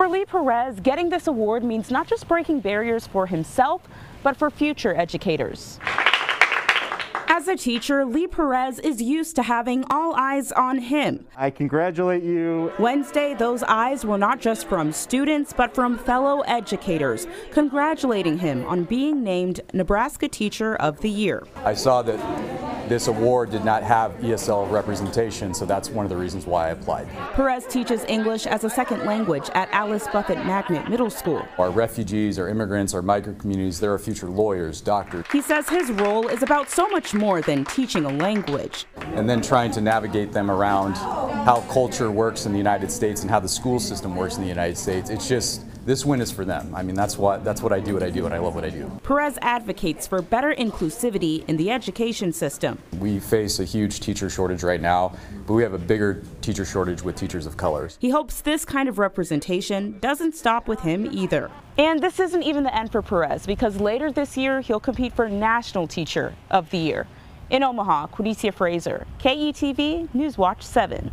For Lee Perez, getting this award means not just breaking barriers for himself, but for future educators. As a teacher, Lee Perez is used to having all eyes on him. I congratulate you. Wednesday, those eyes were not just from students, but from fellow educators, congratulating him on being named Nebraska Teacher of the Year. I saw that this award did not have ESL representation, so that's one of the reasons why I applied. Perez teaches English as a second language at Alice Buffett Magnet Middle School. Our refugees, our immigrants, our migrant communities, they're our future lawyers, doctors. He says his role is about so much more than teaching a language. And then trying to navigate them around how culture works in the United States and how the school system works in the United States. It's just this win is for them. I mean, that's what that's what I do. What I do, and I love what I do. Perez advocates for better inclusivity in the education system. We face a huge teacher shortage right now, but we have a bigger teacher shortage with teachers of colors. He hopes this kind of representation doesn't stop with him either. And this isn't even the end for Perez because later this year he'll compete for National Teacher of the Year. In Omaha, Quinicia Fraser, KETV News Watch 7.